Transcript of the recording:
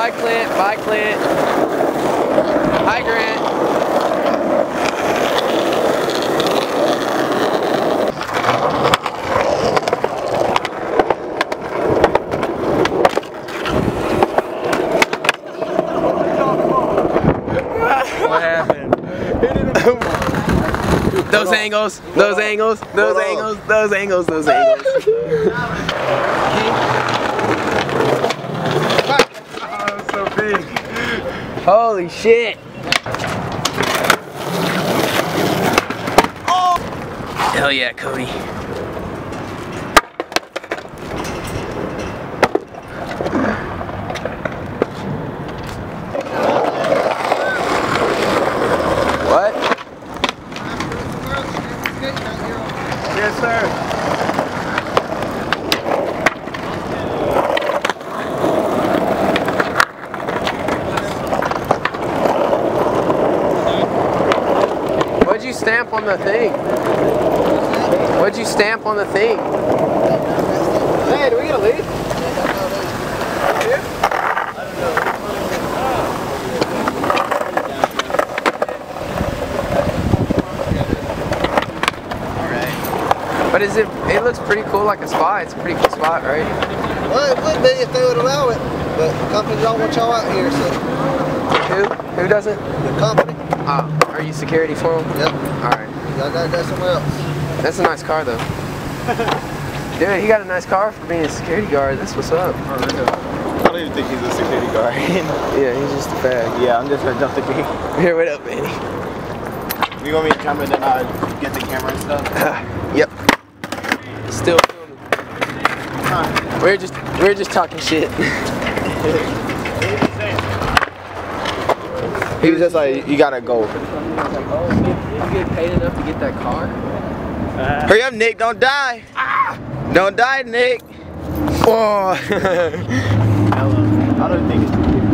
Bye, Clint. Bye, Clint. Hi, Grant. What happened? Those angles, those angles, those angles, those angles, those angles. Oh, so big. Holy shit. Oh! Hell yeah, Cody. What? Yes, sir. What'd you stamp on the thing? What'd you stamp on the thing? Hey, do we get a leave? But is it? It looks pretty cool, like a spot. It's a pretty cool spot, right? Well, it would be if they would allow it, but company don't want y'all out here, so Who? Who doesn't? the company, Ah, are you security for them? yep, All right. y'all gotta go somewhere else. That's a nice car, though. Dude, he got a nice car for being a security guard. That's what's up. I don't even think he's a security guard. Yeah, he's just a fag. yeah, I'm just gonna jump the gate. Here, what up, Manny? You want me to come in and uh, get the camera and stuff? yep. Still filming. We're just we're just talking shit. He was just like, you gotta go. You paid enough to get that car? Hurry up, Nick. Don't die. Ah! Don't die, Nick. Oh. I don't think it's